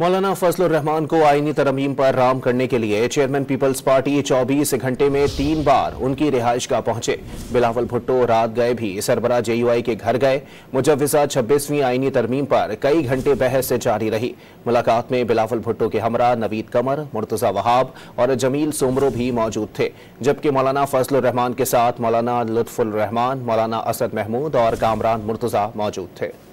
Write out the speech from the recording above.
मौलाना फजल रहमान को आईनी तरमीम पर राम करने के लिए चेयरमैन पीपल्स पार्टी 24 घंटे में तीन बार उनकी रिहाइश का पहुँचे। बिलावल भुट्टो रात गए भी सरबरा जेयूआई के घर गए। मुजवजा छब्बीसवीं आईनी तरमीम पर कई घंटे बहस से जारी रही। मुलाकात में बिलावल भुट्टो के हमरा नवीद कमर, मुर्तजा वहाब और जमील सोमरो भी मौजूद थे। जबकि मौलाना फजल रहमान के साथ मौलाना लुत्फुल रहमान, मौलाना असद महमूद और कामरान मुर्तजा मौजूद थे।